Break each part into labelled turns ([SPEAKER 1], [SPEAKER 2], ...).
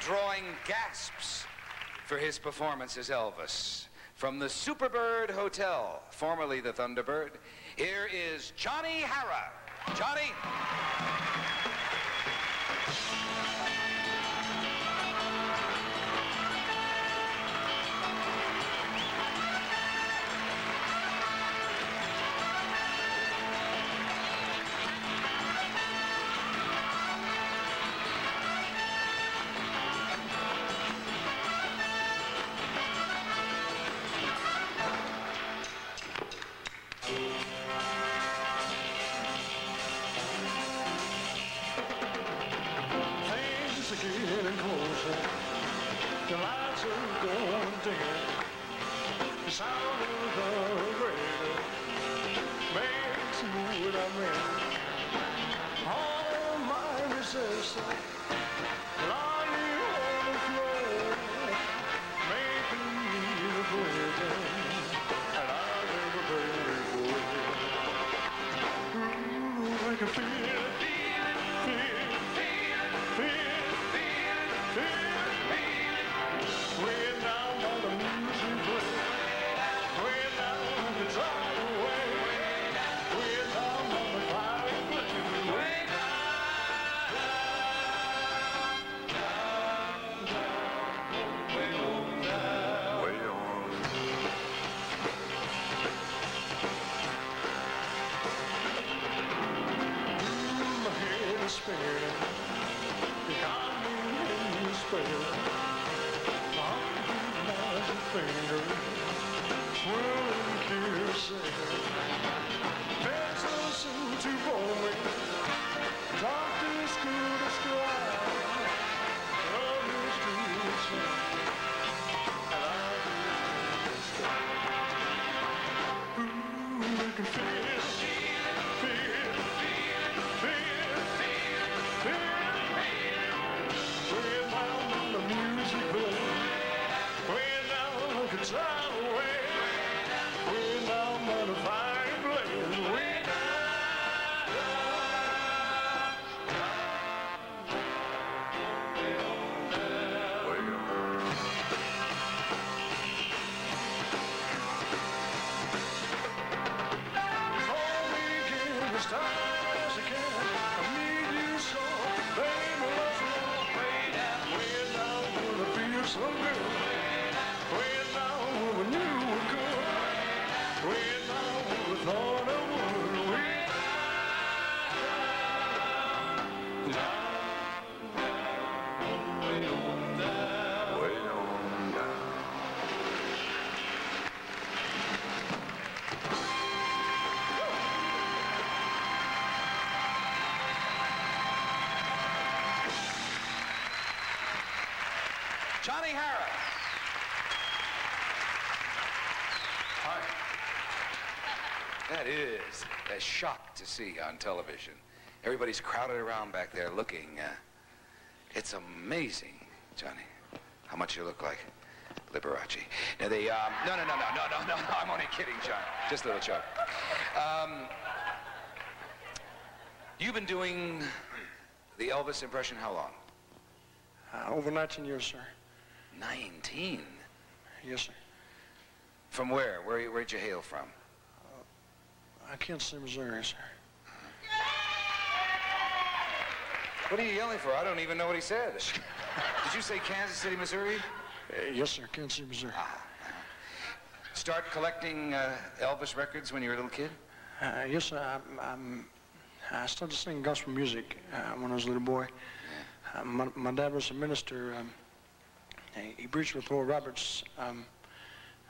[SPEAKER 1] drawing gasps for his performance as Elvis. From the Superbird Hotel, formerly the Thunderbird, here is Johnny Harra. Johnny.
[SPEAKER 2] Jerusalem.
[SPEAKER 1] Johnny Harra. That is a shock to see on television. Everybody's crowded around back there looking. Uh, it's amazing, Johnny, how much you look like Liberace. Now the um, no, no, no, no, no, no, no, no. I'm only kidding, John. Just a little joke. Um, you've been doing the Elvis impression how long?
[SPEAKER 2] uh, over 19 years, sir.
[SPEAKER 1] 19.
[SPEAKER 2] Yes, sir.
[SPEAKER 1] From where? Where where'd you hail from?
[SPEAKER 2] I can't say Missouri, sir.
[SPEAKER 1] What are you yelling for? I don't even know what he said. Did you say Kansas City, Missouri?
[SPEAKER 2] Uh, yes, sir. Kansas City, Missouri.
[SPEAKER 1] Start collecting uh, Elvis records when you were a little kid?
[SPEAKER 2] Uh, yes, sir. I'm, I'm, I started singing gospel music uh, when I was a little boy. Uh, my, my dad was a minister. Um, he, he preached with Oral Roberts um,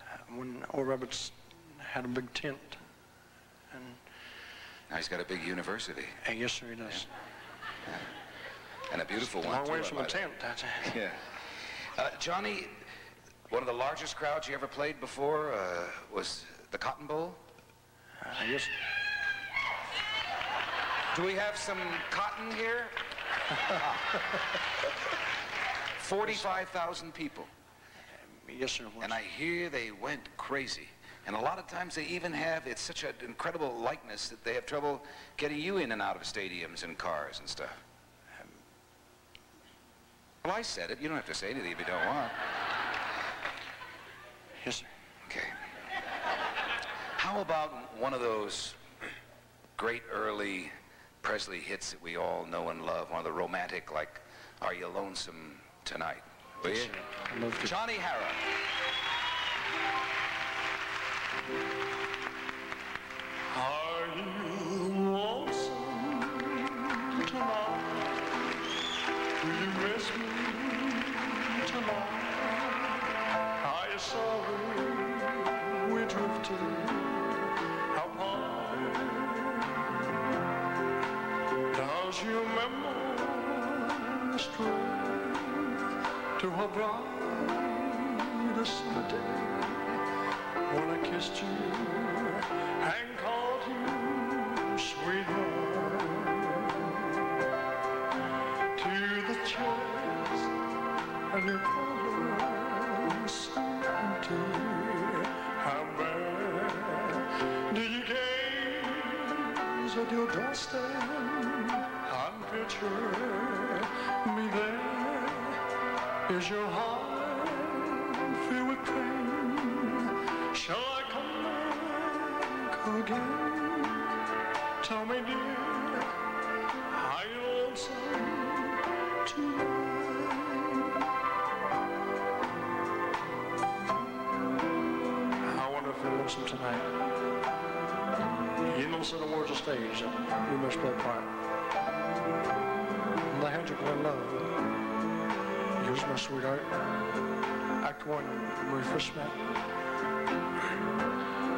[SPEAKER 2] uh, when Oral Roberts had a big tent. And
[SPEAKER 1] Now he's got a big university
[SPEAKER 2] uh, yes, sir, he does.
[SPEAKER 1] and a beautiful one.
[SPEAKER 2] long
[SPEAKER 1] too,
[SPEAKER 2] way from a tent. That's,
[SPEAKER 1] Yeah. Uh, Johnny, one of the largest crowds you ever played before uh, was the Cotton Bowl.
[SPEAKER 2] uh, yes,
[SPEAKER 1] Do we have some cotton here? 45,000 people.
[SPEAKER 2] yes, sir.
[SPEAKER 1] And I hear they went crazy. And a lot of times they even have, it's such an incredible likeness that they have trouble getting you in and out of stadiums and cars and stuff. Well, I said it. You don't have to say anything if you don't want.
[SPEAKER 2] Yes, sir.
[SPEAKER 1] Okay. How about one of those great early Presley hits that we all know and love? One of the romantic, like, Are You Lonesome Tonight? Will you?
[SPEAKER 2] I'd love to.
[SPEAKER 1] Johnny Harra.
[SPEAKER 2] Are you lonesome tonight? Do you miss me tonight? Are you sorry we drifted apart? Don't you remember the strength to a bright summer day? when I kissed you and called you sweetheart to the chairs and your parlor so empty how bad did you gaze at your doorstep and picture is your heart filled with pain Shall I come back again? Tell me, dear, are tonight? I wonder if you're lonesome tonight. You know, so the words of stage that you must play a part. And the Hendrick in love. You was my sweetheart. Act one, when we first met.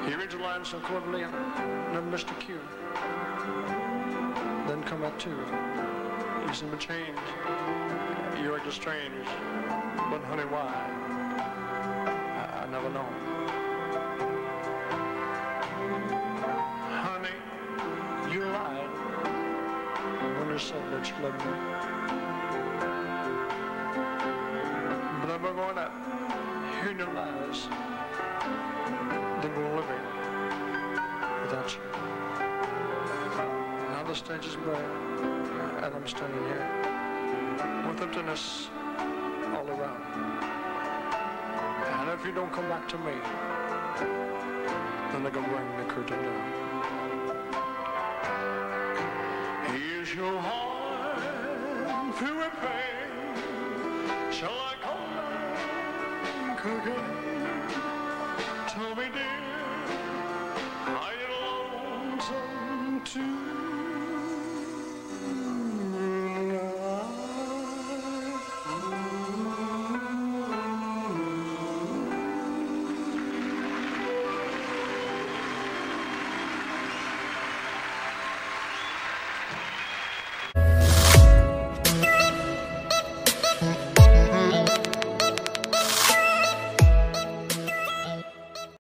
[SPEAKER 2] He reads the lines Claude Leon, then Mr. Q. Then come at two. You seem to change. You act strange. But honey, why? I, I never know. Honey, you lied when you said that you loved me. But I'm going to lies then go living without you. Now the stage is bare, and I'm standing here with emptiness all around. And if you don't come back to me, then they're gonna bring the curtain down. Is your heart filled with Tell me, dear, are you lonesome too?